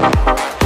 Thank.